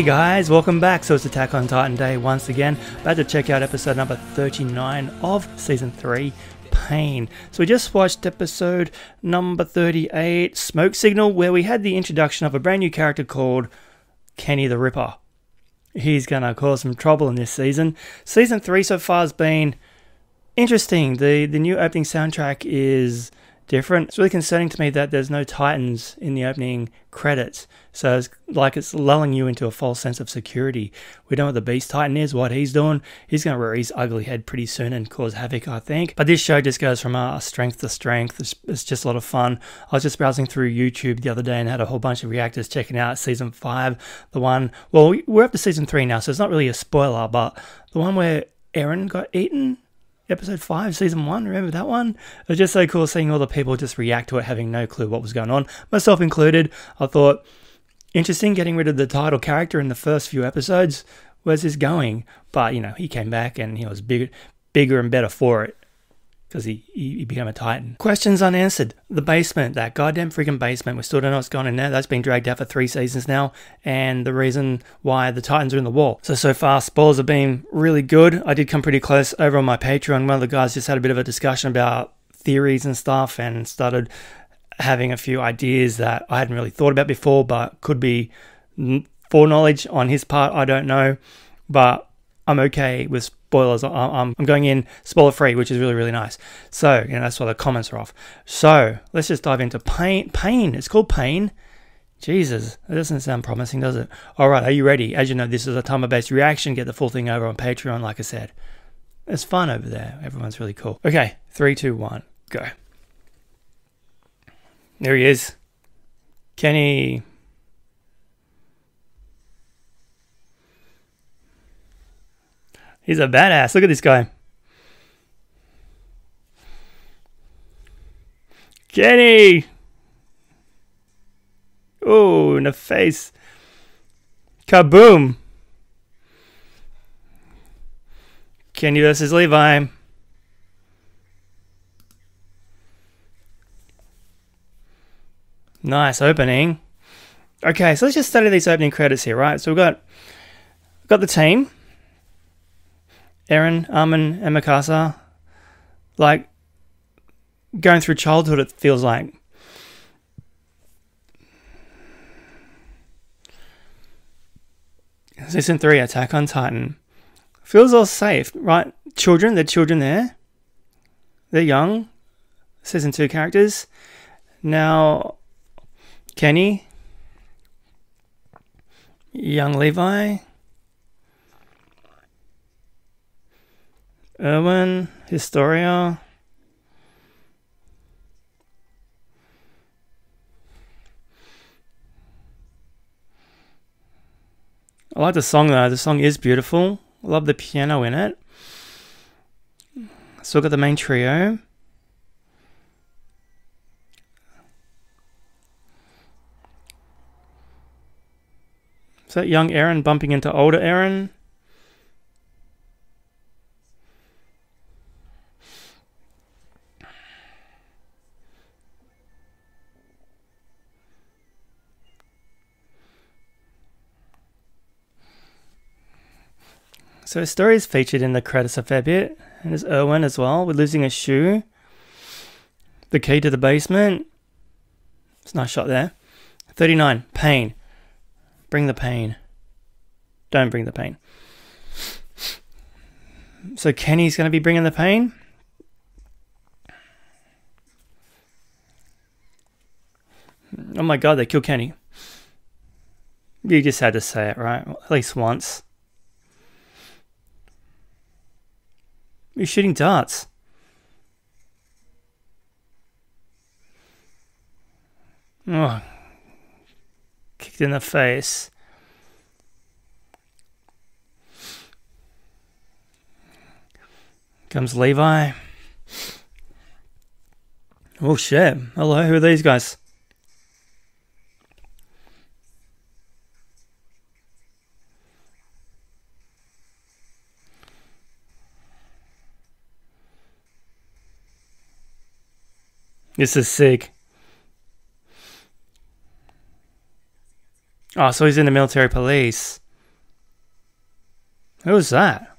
Hey guys, welcome back. So it's Attack on Titan Day once again. About to check out episode number 39 of season 3, Pain. So we just watched episode number 38, Smoke Signal, where we had the introduction of a brand new character called Kenny the Ripper. He's gonna cause some trouble in this season. Season 3 so far has been interesting. The the new opening soundtrack is different. It's really concerning to me that there's no Titans in the opening credits. So it's like it's lulling you into a false sense of security. We don't know what the Beast Titan is, what he's doing. He's going to rear his ugly head pretty soon and cause havoc, I think. But this show just goes from uh, strength to strength. It's, it's just a lot of fun. I was just browsing through YouTube the other day and had a whole bunch of reactors checking out season five. The one, well, we're up to season three now, so it's not really a spoiler, but the one where Eren got eaten episode five, season one. Remember that one? It was just so cool seeing all the people just react to it, having no clue what was going on, myself included. I thought, interesting getting rid of the title character in the first few episodes. Where's this going? But you know, he came back and he was bigger, bigger and better for it because he, he became a titan. Questions unanswered. The basement, that goddamn freaking basement. We still don't know what's going on in there. That's been dragged out for three seasons now, and the reason why the titans are in the wall. So so far, spoilers have been really good. I did come pretty close over on my Patreon. One of the guys just had a bit of a discussion about theories and stuff, and started having a few ideas that I hadn't really thought about before, but could be foreknowledge on his part. I don't know, but I'm okay with spoilers. I'm, I'm going in spoiler free, which is really, really nice. So, you know, that's why the comments are off. So, let's just dive into pain. Pain. It's called pain. Jesus, that doesn't sound promising, does it? All right, are you ready? As you know, this is a timer based reaction. Get the full thing over on Patreon, like I said. It's fun over there. Everyone's really cool. Okay, three, two, one, go. There he is. Kenny He's a badass. Look at this guy. Kenny! Oh, in the face. Kaboom! Kenny versus Levi. Nice opening. Okay, so let's just study these opening credits here, right? So we've got, we've got the team. Eren, Armin, and Mikasa, like going through childhood, it feels like. Season 3 Attack on Titan. Feels all safe, right? Children, they're children there. They're young. Season 2 characters. Now, Kenny, young Levi, Erwin, Historia. I like the song though. The song is beautiful. I love the piano in it. Still got the main trio. Is that young Eren bumping into older Eren? So Historia is featured in the credits a fair bit. And there's Erwin as well, with losing a shoe. The key to the basement. It's a nice shot there. 39. Pain. Bring the pain. Don't bring the pain. So Kenny's going to be bringing the pain. Oh my god, they killed Kenny. You just had to say it, right? At least once. You're shooting darts. Oh. Kicked in the face. Comes Levi. Oh shit. Hello, who are these guys? This is sick. Oh, so he's in the military police. Who's that?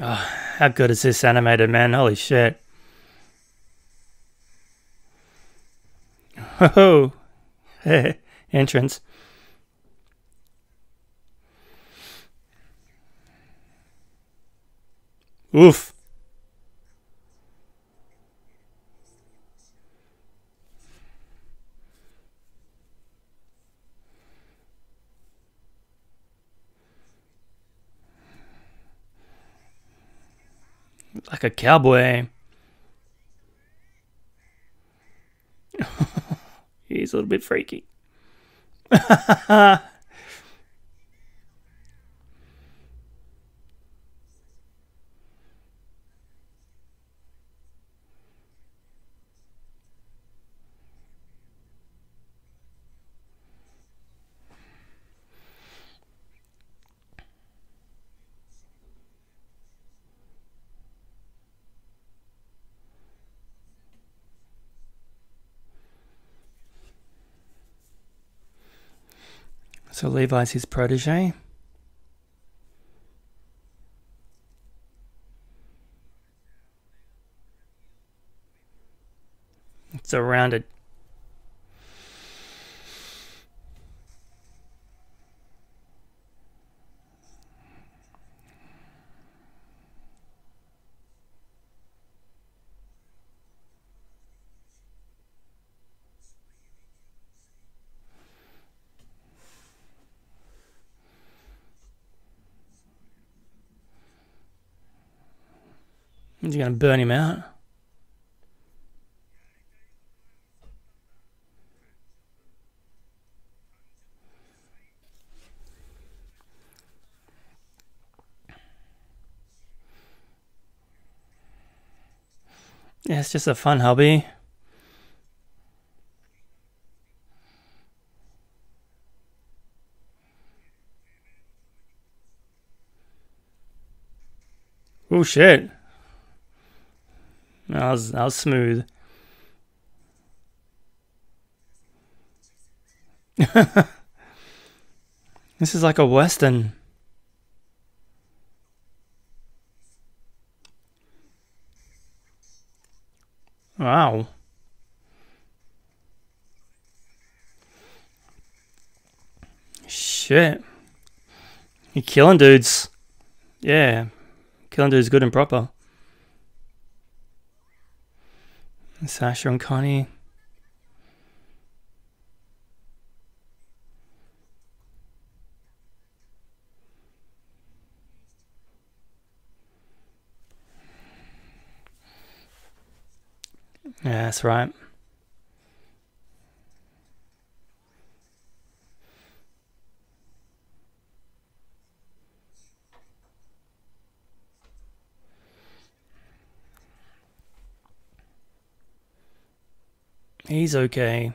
Oh, how good is this animated, man? Holy shit. Oh, entrance. Oof. Like a cowboy. He's a little bit freaky. So Levi's his protege. It's a rounded. Is he going to burn him out? Yeah, it's just a fun hobby. Oh shit. That was that was smooth. this is like a western. Wow. Shit. You're killing dudes. Yeah. Killing dudes good and proper. Sasha and Connie. Yeah, that's right. He's okay.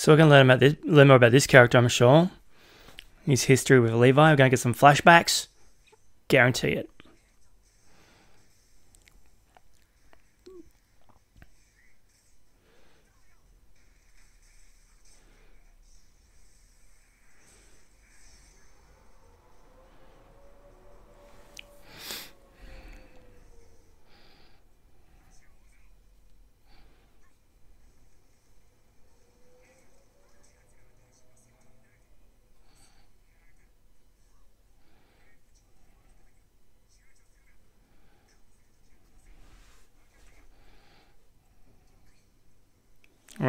So we're to learn about this, learn more about this character, I'm sure. His history with Levi. We're to get some flashbacks. Guarantee it.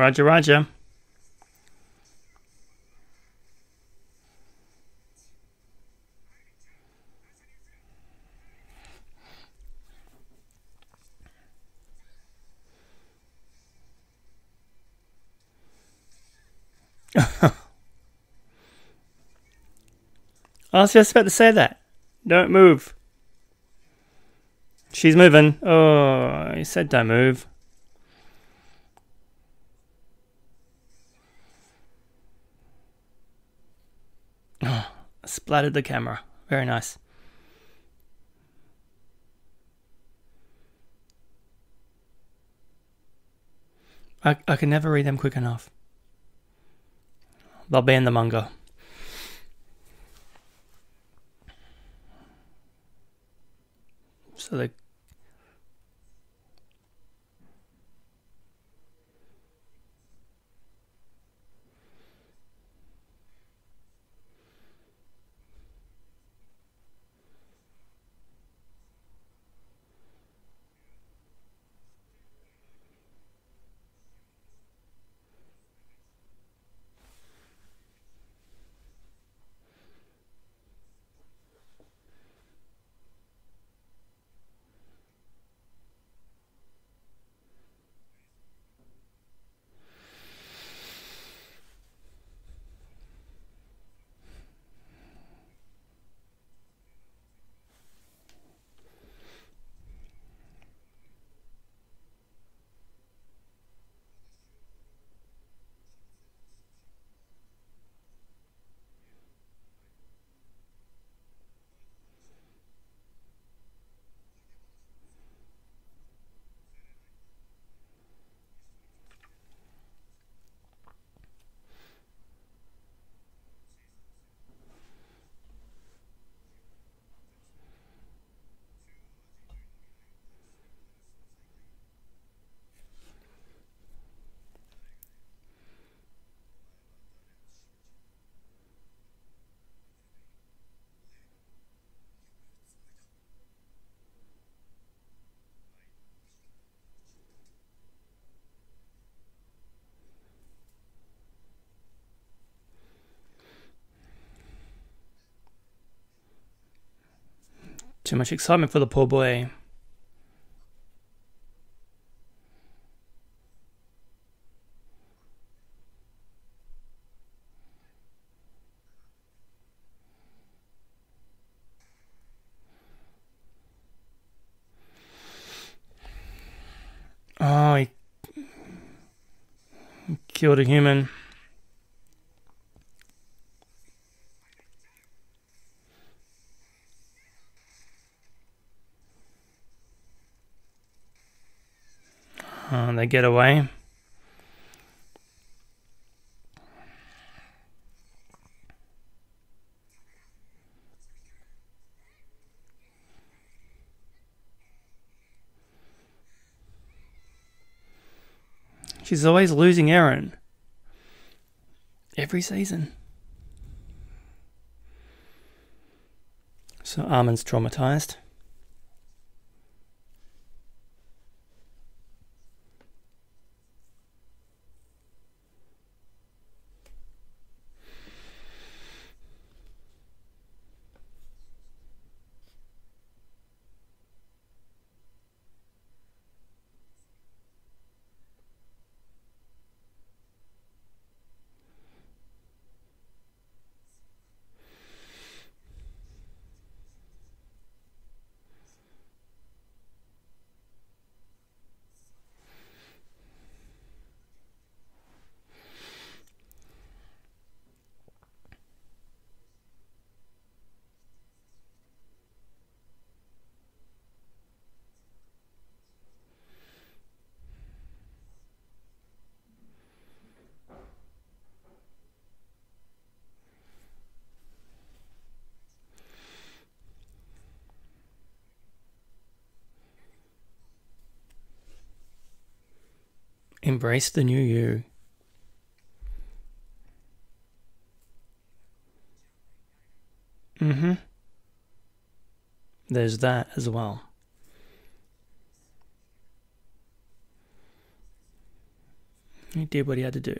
Roger, roger. I was just about to say that. Don't move. She's moving. Oh, he said don't move. splattered the camera. Very nice. I, I can never read them quick enough. They'll be in the manga. So they Too much excitement for the poor boy. Oh, he killed a human. Uh, they get away. She's always losing Eren. Every season. So Armin's traumatized. Embrace the new you. Mm-hmm. There's that as well. He did what he had to do.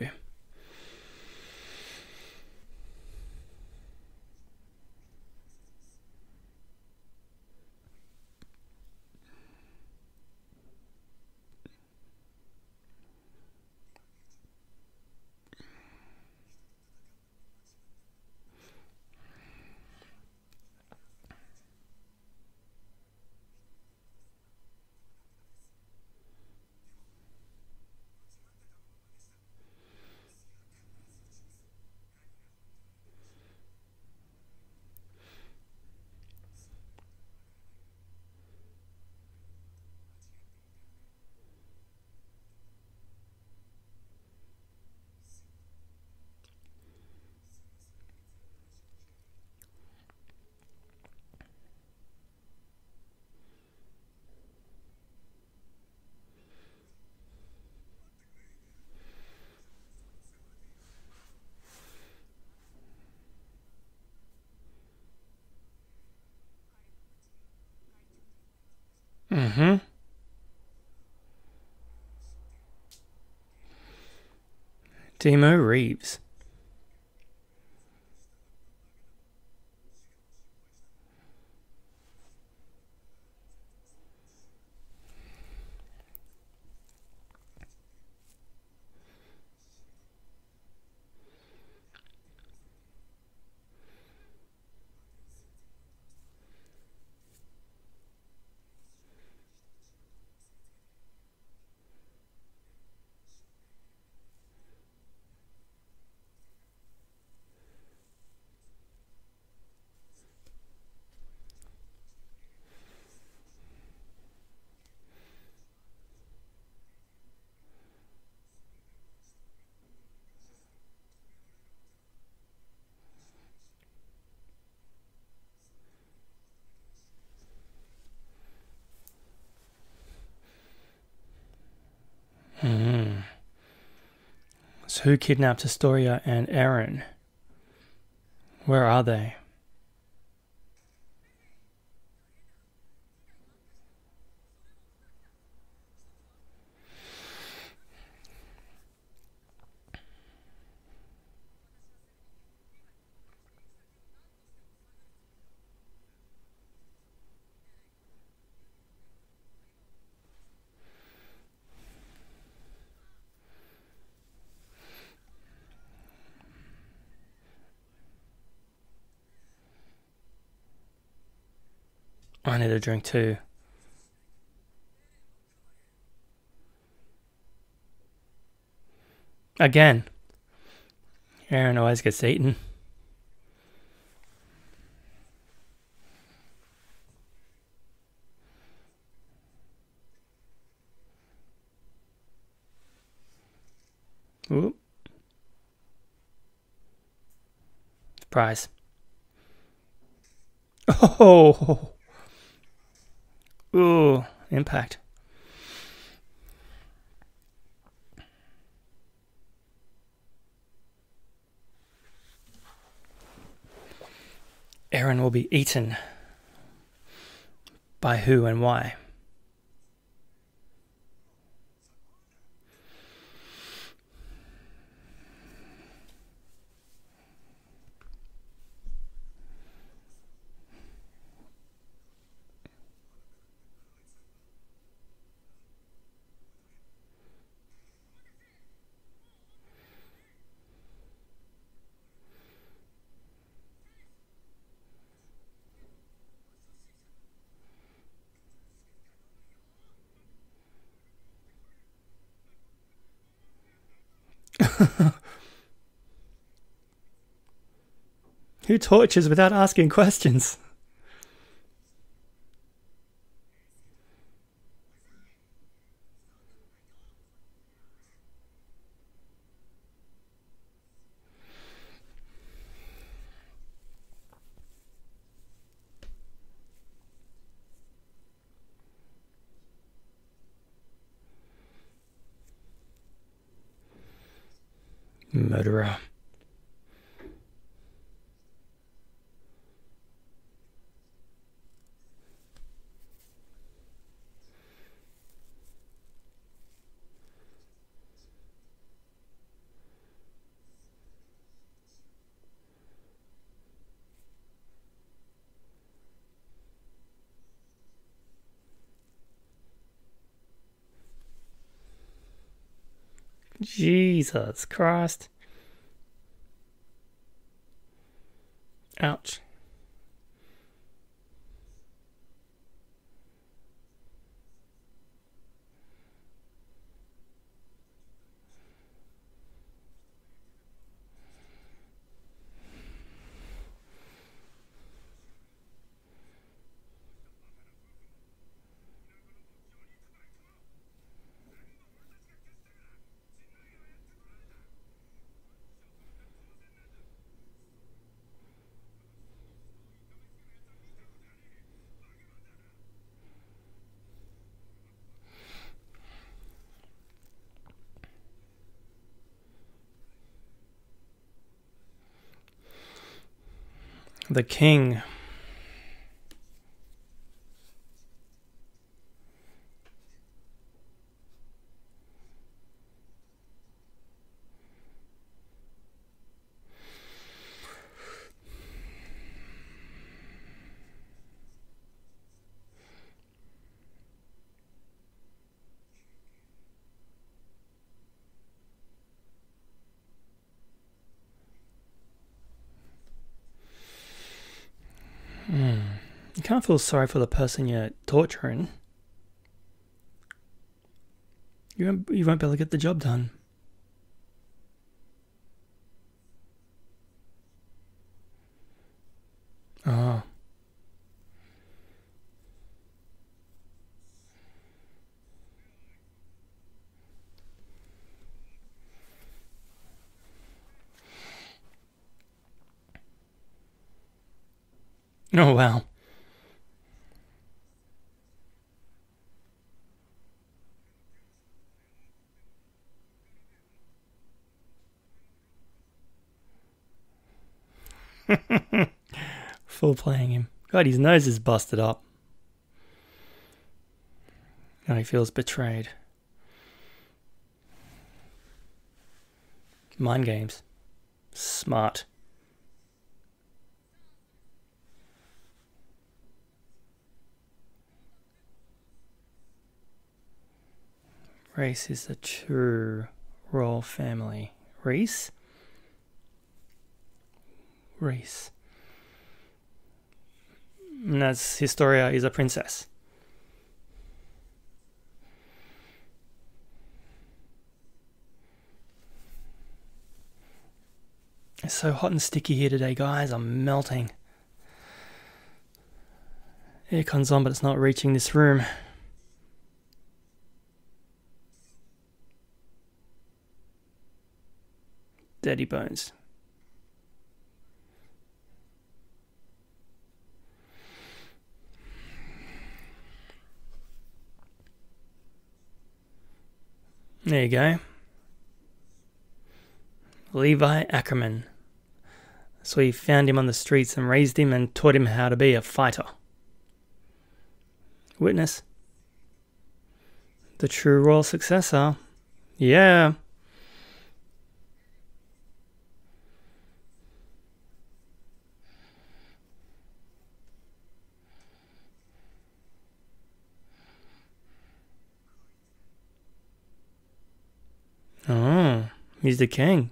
Mm-hmm. Dimo Reeves. So who kidnapped Historia and Eren? Where are they? I need a drink too. Again. Eren always gets eaten. Ooh. Surprise. Oh. Ooh, impact. Eren will be eaten. By who and why? Who tortures without asking questions? Murderer. Jesus Christ. Ouch. The king. You can't feel sorry for the person you're torturing. You won't, you won't be able to get the job done. Oh. Oh, wow. Full playing him. God, his nose is busted up. Now he feels betrayed. Mind games. Smart. Reiss is the true royal family. Reiss? Reiss. And that's Historia is a princess. It's so hot and sticky here today, guys. I'm melting. Aircon's on, but it's not reaching this room. Daddy Bones. There you go. Levi Ackerman. So he found him on the streets and raised him and taught him how to be a fighter. Witness. The true royal successor. Yeah. Oh, he's the king.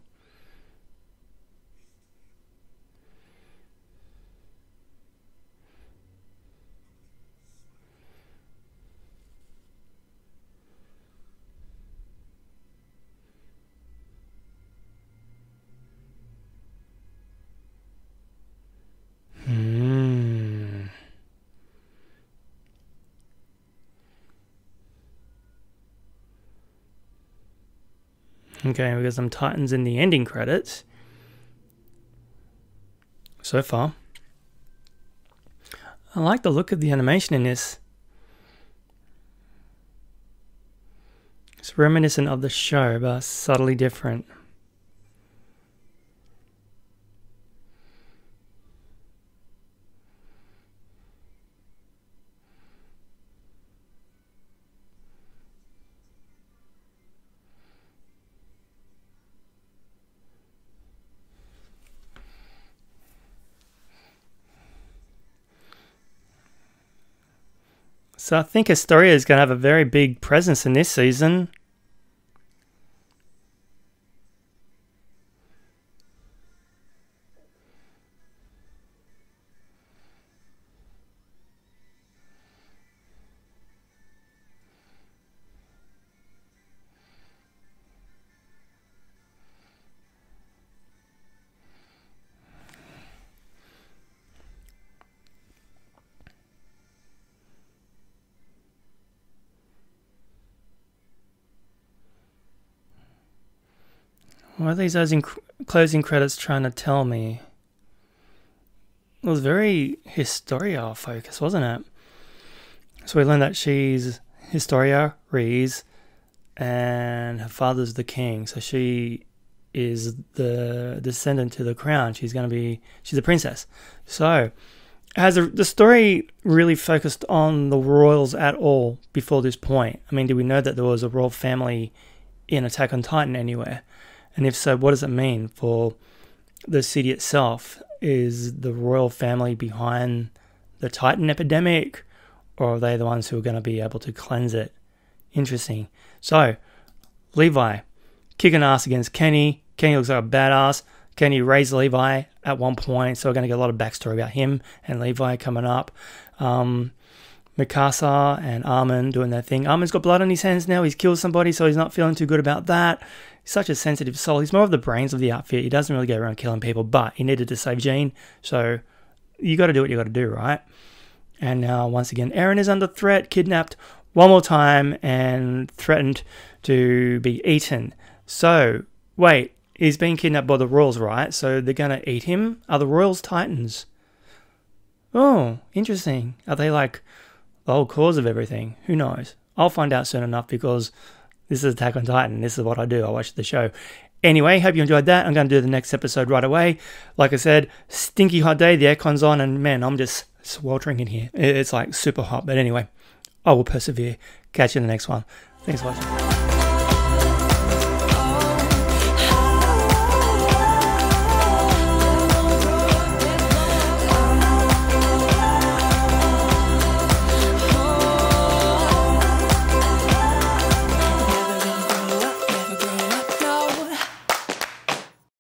Okay, we got some Titans in the ending credits. So far. I like the look of the animation in this. It's reminiscent of the show, but subtly different. So I think Historia is going to have a very big presence in this season. What are these closing, closing credits trying to tell me? It was very Historia focus, wasn't it? So we learned that she's Historia Reiss and her father's the king. So she is the descendant to the crown. She's going to be, she's a princess. So has a, the story really focused on the royals at all before this point? I mean, did we know that there was a royal family in Attack on Titan anywhere? And if so, what does it mean for the city itself? Is the royal family behind the Titan epidemic, or are they the ones who are going to be able to cleanse it? Interesting. So, Levi kicking ass against Kenny. Kenny looks like a badass. Kenny raised Levi at one point, so we're going to get a lot of backstory about him and Levi coming up. um, Mikasa and Armin doing their thing. Armin's got blood on his hands now. He's killed somebody, so he's not feeling too good about that. Such a sensitive soul. He's more of the brains of the outfit. He doesn't really go around killing people, but he needed to save Jean, so you got to do what you got to do, right? And now, once again, Eren is under threat, kidnapped one more time, and threatened to be eaten. So, wait, he's being kidnapped by the royals, right? So they're going to eat him? Are the royals titans? Oh, interesting. Are they like the whole cause of everything? Who knows? I'll find out soon enough because this is Attack on Titan. This is what I do. I watch the show. Anyway, hope you enjoyed that. I'm going to do the next episode right away. Like I said, stinky hot day. The aircon's on, and man, I'm just sweltering in here. It's like super hot. But anyway, I will persevere. Catch you in the next one. Thanks for watching.